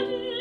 Hallelujah.